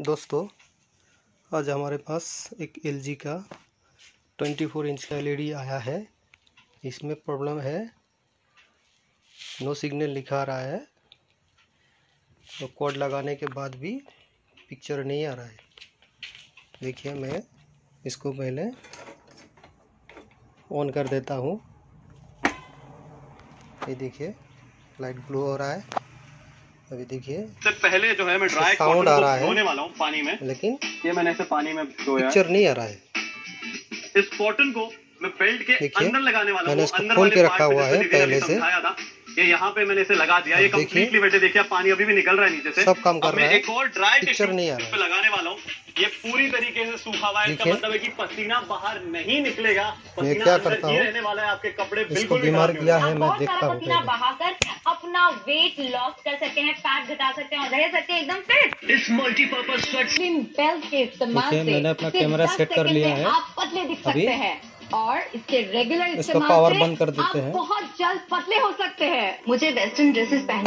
दोस्तों, आज हमारे पास एक एलजी का 24 इंच का एलईडी आया है। इसमें प्रॉब्लम है। नो सिग्नल लिखा रहा है। तो कोड लगाने के बाद भी पिक्चर नहीं आ रहा है। देखिए, मैं इसको पहले ऑन कर देता हूँ। ये देखिए लाइट ब्लू हो रहा है। अभी देखिए। सर पहले जो है मैं ड्राई साउंड आ रहा है। धोने वाला हूँ पानी में। लेकिन ये मैंने ऐसे पानी में धोया। पिक्चर नहीं आ रहा है। इस कॉटन को मैं बेल्ट के अंदर लगाने वाला मैंने हूँ। इसको अंदर खोल के रखा हुआ है पहले से। ये यहाँ पे मैंने इसे लगा दिया ये। कम्प्लीटली बेटे देखिए पानी अभी भी निकल रहा है नीचे से। सब काम कर रहा है। एक और ड्राई टिश्यू नहीं आ रहा पे लगाने वाला हूँ। ये पूरी तरीके से सूखा हुआ है। इसका मतलब है कि पसीना बाहर नहीं निकलेगा। मैं पसीना क्या करता ही? रहने वाला है आपके कपड़े बिल्कुल बीमार किया है मैं देखता हूँ पसीना बहाकर अपना वेट लॉस कर सकते हैं फैट घटा सकते हैं और रह सकते हैं एकदम फिट इस मल्टीपर्पज स्वेट स्लिम बेल्ट के इस्तेमाल से मैंने अपना कैमरा सेट कर लिया है। आप पतले दिख सकते हैं। और इसके रेगुलर इसका इस्तेमाल पावर बंद कर देते हैं। बहुत जल्द पतले हो सकते हैं। मुझे वेस्टर्न ड्रेसेस पहन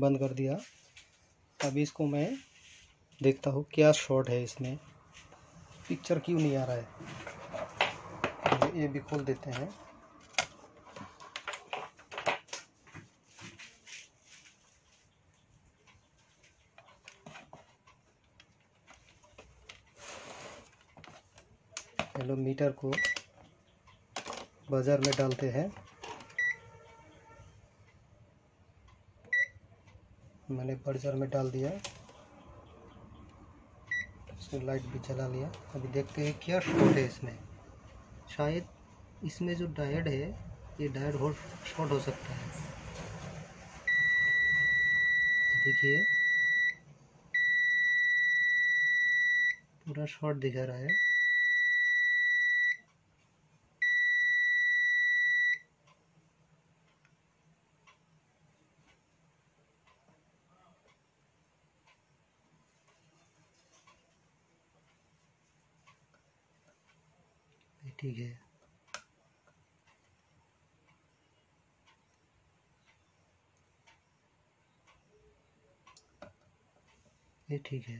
बंद कर दिया। अभी इसको मैं देखता हूँ क्या शॉट है इसमें। पिक्चर क्यों नहीं आ रहा है? ये भी खोल देते हैं। हेलो मीटर को बाज़ार में डालते हैं। मैंने बर्जर में डाल दिया। इसमें लाइट भी जला लिया। अभी देखते हैं क्या शॉर्ट है इसमें। शायद इसमें जो डायड है, ये डायड हो शॉर्ट हो सकता है। देखिए। पूरा शॉर्ट दिखा रहा है ये ठीक है। ये ठीक है।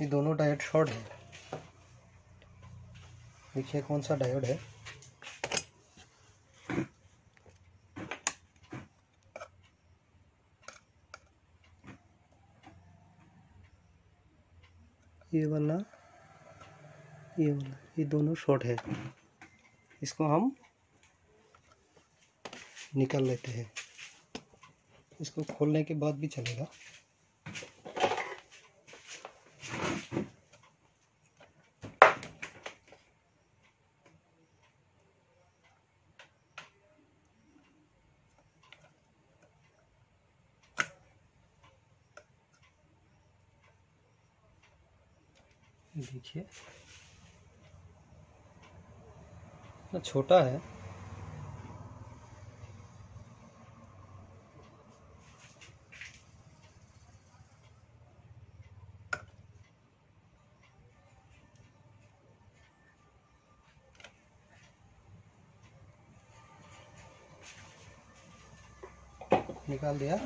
ये दोनों डायोड शॉर्ट है। देखिए कौन सा डायोड है। ये वाला ये वाला, ये दोनों शॉर्ट है। इसको हम निकाल लेते हैं। इसको खोलने के बाद भी चलेगा। देखिए। ना छोटा है। निकाल दिया।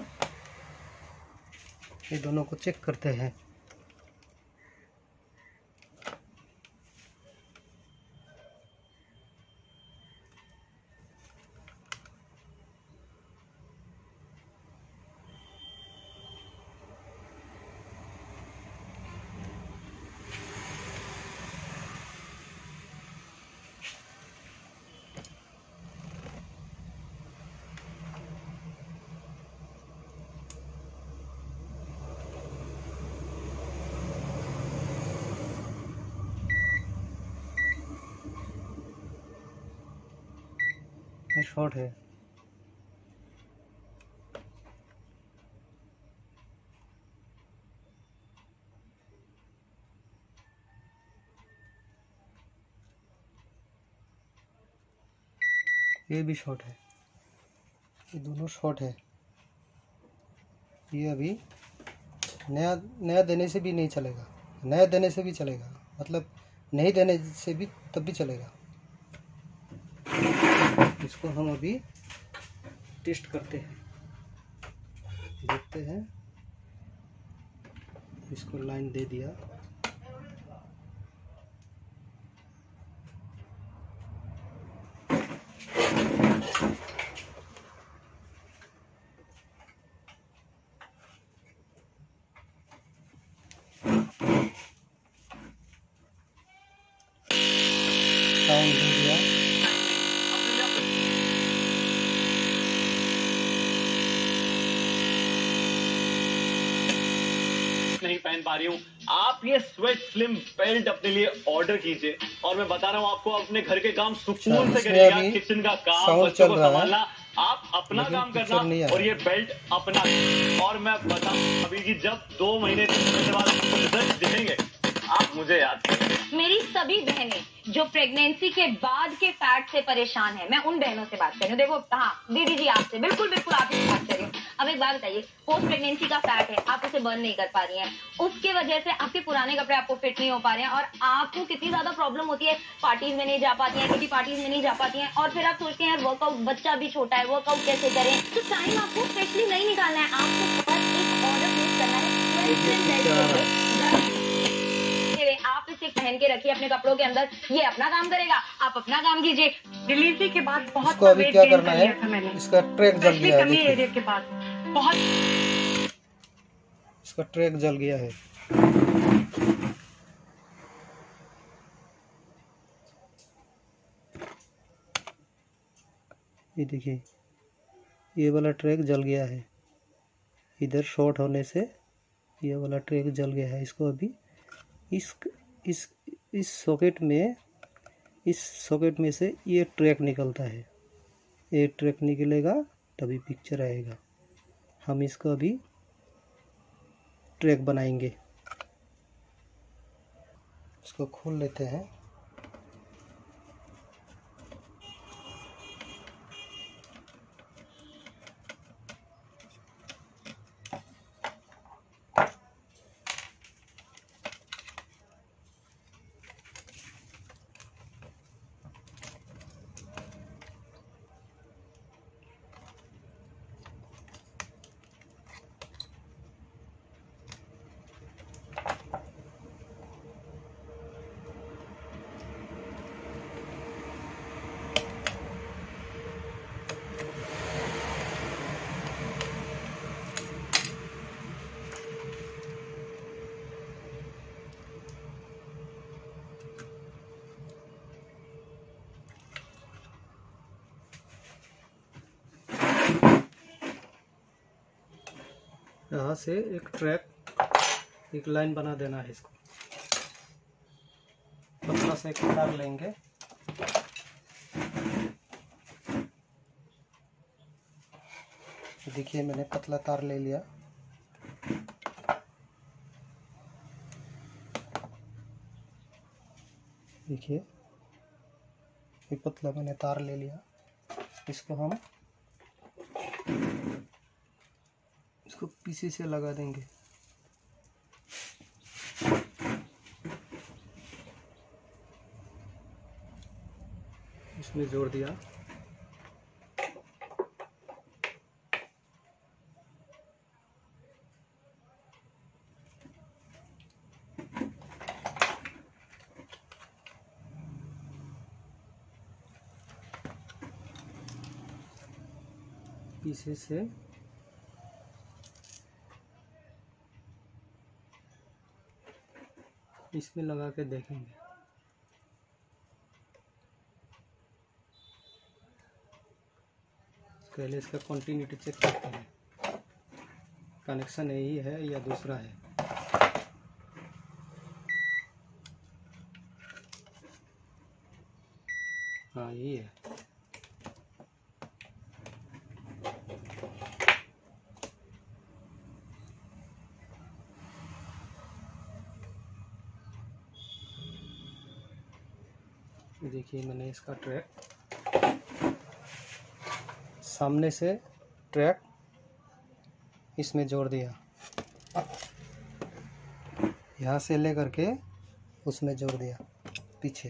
ये दोनों को चेक करते हैं। शॉर्ट है। ये भी शॉर्ट है। ये दोनों शॉर्ट है। ये अभी नया नया देने से भी नहीं चलेगा। नया देने से भी चलेगा। मतलब नहीं देने से भी तब भी चलेगा। इसको हम अभी टेस्ट करते हैं। देखते हैं। इसको लाइन दे दिया साउंड दे दिया नहीं पहन पा रही हूँ ये स्वेट स्लिम बेल्ट अपने लिए ऑर्डर कीजिए। और मैं बता रहा हूँ आपको अपने घर के काम सुकून से करिएगा। किचन का काम बच्चों को संभालना। आप अपना काम करना और ये बेल्ट अपना। और मैं बता अभी की जब दो महीने तीन महीने बाद आपको रिज़ल्ट दिखेंगे आप मुझे याद मेरी सभी बहनें जो प्रेगनेंसी के बाद के फैट से परेशान है मैं उन बहनों से बात कर रही हूँ। देखो हाँ दीदी जी आपसे बिल्कुल बिल्कुल आपसे बात कर रही हूँ। अब एक बात बताइए पोस्ट प्रेगनेंसी का फैट है आप उसे बर्न नहीं कर पा रही हैं। उसके वजह से आपके पुराने कपड़े आपको फिट नहीं हो पा रहे हैं और आपको कितनी ज़्यादा प्रॉब्लम होती है पार्टीज़ में नहीं जा पाती हैं किसी पार्टीज़ में नहीं जा पाती हैं और फिर आप सोचते हैं यार वर्कआउट बच्चा भी छोटा है वर्कआउट कैसे करें? तो टाइम आपको स्पेशली नहीं निकालना है आपको बस एक ऑर्डर प्लेस करना है। आप इसे पहन के रखिए अपने कपड़ों के अंदर ये अपना काम करेगा आप अपना काम कीजिए। डिलीवरी के बाद बहुत इसको अभी क्या करना कर है? लिया था मैंने। इसका ट्रैक जल स्पेशली गया है कमी एरिया के बाद। बहुत इसका ट्रैक जल गया है। ये देखिए, ये वाला ट्रैक जल गया है। इधर शॉर्ट होने से ये वाला ट्रैक जल गया है। इसको अभी इस इस इस सॉकेट में, इस सॉकेट में से ये ट्रैक निकलता है। ये ट्रैक निकलेगा, तभी पिक्चर आएगा। हम इसको अभी ट्रैक बनाएँगे। इसको खोल लेते हैं। यहाँ से एक ट्रैक एक लाइन बना देना है इसको। पतला से तार लेंगे। देखिए मैंने पतला तार ले लिया। देखिए, ये पतला मैंने तार ले लिया। इसको हम इसको पीसी से लगा देंगे। इसमें जोड़ दिया। पीछे से इसमें लगा के देखेंगे। पहले इसका कंटिन्यूटी चेक करते हैं। कनेक्शन यही है या दूसरा है यही है देखिए मैंने इसका ट्रैक। सामने से ट्रैक इसमें जोड़ दिया। यहाँ से ले करके उसमें जोड़ दिया, पीछे।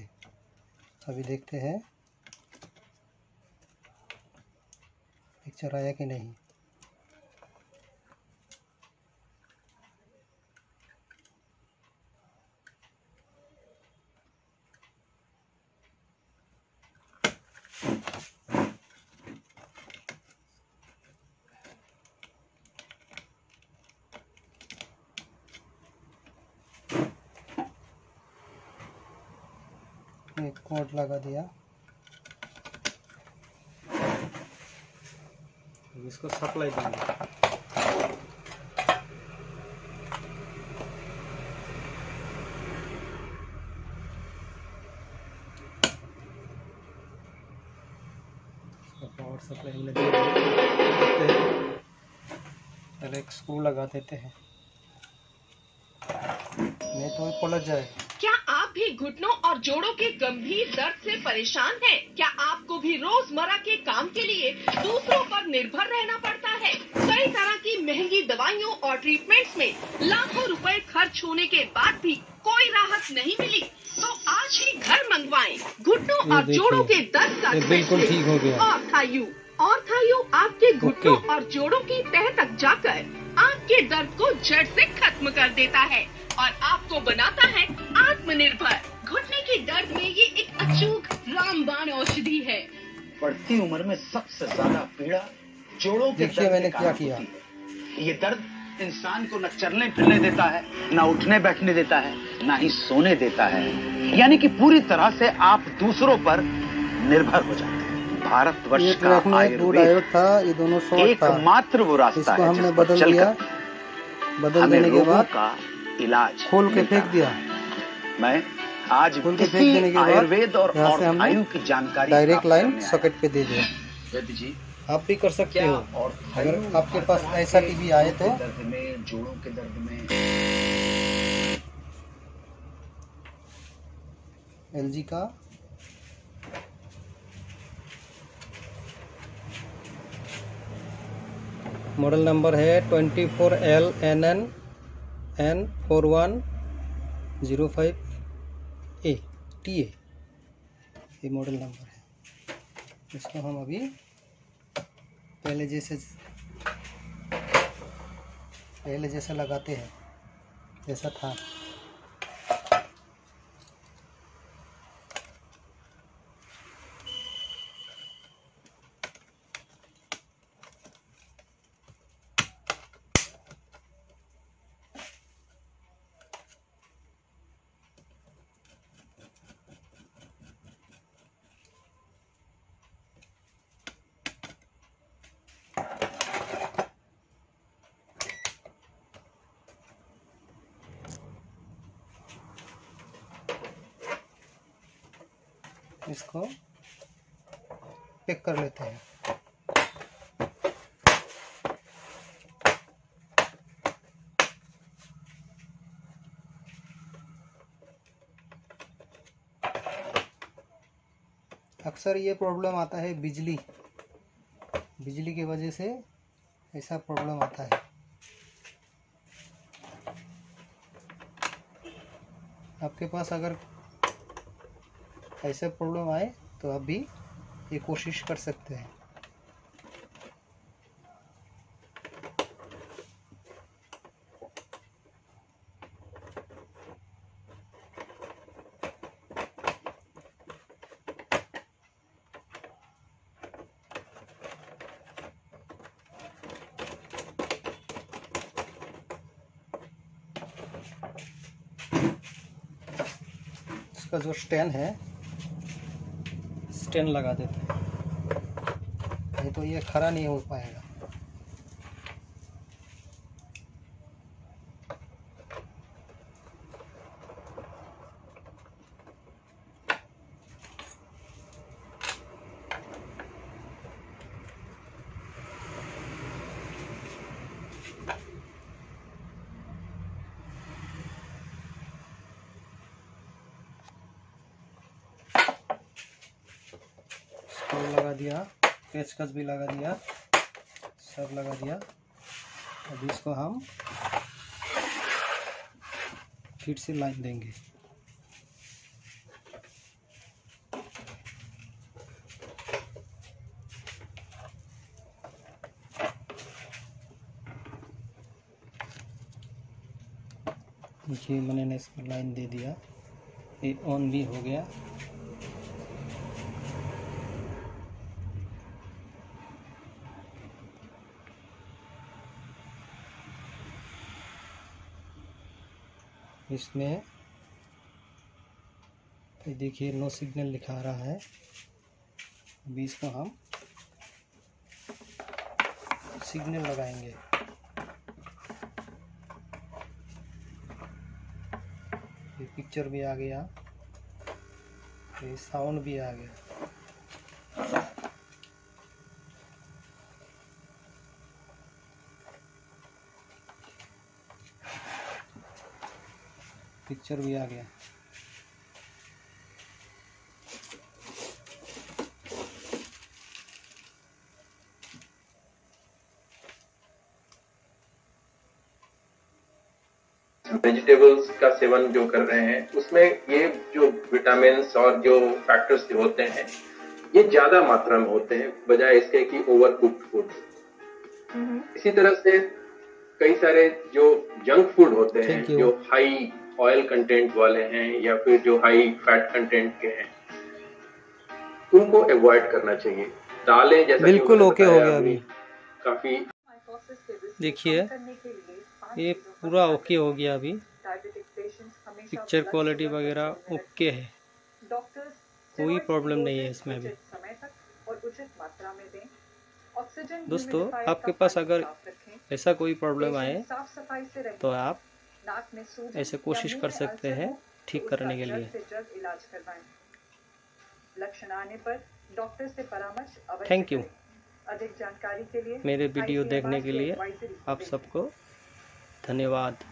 अभी देखते हैं पिक्चर आया कि नहीं? एक कोड लगा दिया। इसको सप्लाई देंगे। पावर सप्लाई हमने दे पहले एक स्क्रू लगा देते हैं। नहीं तो पलट जाएगा। भी घुटनों और जोड़ों के गंभीर दर्द से परेशान हैं? क्या आपको भी रोज़मर्रा के काम के लिए दूसरों पर निर्भर रहना पड़ता है? कई तरह की महँगी दवाइयों और ट्रीटमेंट्स में लाखों रुपए खर्च होने के बाद भी कोई राहत नहीं मिली। तो आज ही घर मंगवाएँ। घुटनों और जोड़ों के दर्द का बिल्कुल ठीक हो गया। और थायु और थायु आपके घुटनों और जोड़ों की तह तक जाकर आपके दर्द को जड़ से खत्म कर देता है। और आपको बनाता है आत्मनिर्भर। घुटने के दर्द में ये एक अचूक रामबाण औषधि है। बढ़ती उम्र में सबसे ज़्यादा पीड़ा जोड़ों के दर्द मैंने क्या किया। है। ये दर्द इंसान को न चलने फिरने देता है न उठने बैठने देता है न ही सोने देता है। यानी कि पूरी तरह से आप दूसरों पर निर्भर हो जाते हैं। भारतवर्ष का आयुर्वेद था ये दोनों एकमात्र वो रास्ता है हमने बदल दिया बदल देने के बाद का इलाज खोल के फेंक दिया। मैं आज इसी देने के आयुर्वेद और आयु की जानकारी डायरेक्ट लाइन सॉकेट पे दे दिया। वैद्य जी आप भी कर सकते हो। और अगर आपके पास ऐसा टीवी आए तो? दर्द में जोड़ों के दर्द में। एल का? मॉडल नंबर है twenty four L N N. N four one zero five A T A ये मॉडल नंबर है। इसको हम अभी पहले जैसे पहले जैसे लगाते हैं, जैसा था। इसको पिक कर लेते हैं। अक्सर ये प्रॉब्लम आता है बिजली। बिजली की वजह से ऐसा प्रॉब्लम आता है। आपके पास अगर ऐसे प्रॉब्लम आए तो आप भी ये कोशिश कर सकते हैं। जो स्टैंड है स्टैंड लगा देते हैं। नहीं तो ये खड़ा नहीं हो पाएगा। स्टोव लगा दिया, पेचकस भी लगा दिया, सब लगा दिया। अब इसको हम फिर से लाइन देंगे। ये मैंने इसको लाइन दे दिया। ये ऑन भी हो गया। इसमें देखिए नो सिग्नल लिखा रहा है। अभी इसका हम सिग्नल लगाएँगे। ये पिक्चर भी आ गया, ये साउंड भी आ गया। पिक्चर भी आ गया। वेजिटेबल्स का सेवन जो कर रहे हैं उसमें ये जो विटामिन और जो फैक्टर्स जो होते हैं ये ज़्यादा मात्रा में होते हैं बजाय इसके कि ओवर कुक्ड फ़ूड इसी तरह से कई सारे जो जंक फ़ूड होते हैं जो हाई ऑयल कंटेंट वाले हैं या फिर जो हाई फैट कंटेंट के हैं उनको अवॉइड करना चाहिए। दालें जैसा बिल्कुल ओके हो गया अभी काफ़ी देखिए ये पूरा ओके हो गया अभी। पिक्चर क्वालिटी वगैरह ओके है। कोई प्रॉब्लम नहीं है इसमें भी दोस्तों आपके पास अगर ऐसा कोई प्रॉब्लम आए तो आप ऐसे कोशिश कर सकते हैं ठीक करने के लिए। लक्षण आने पर डॉक्टर से परामर्श अवश्य थैंक यू अधिक जानकारी के लिए मेरे वीडियो देखने के लिए आप सबको धन्यवाद।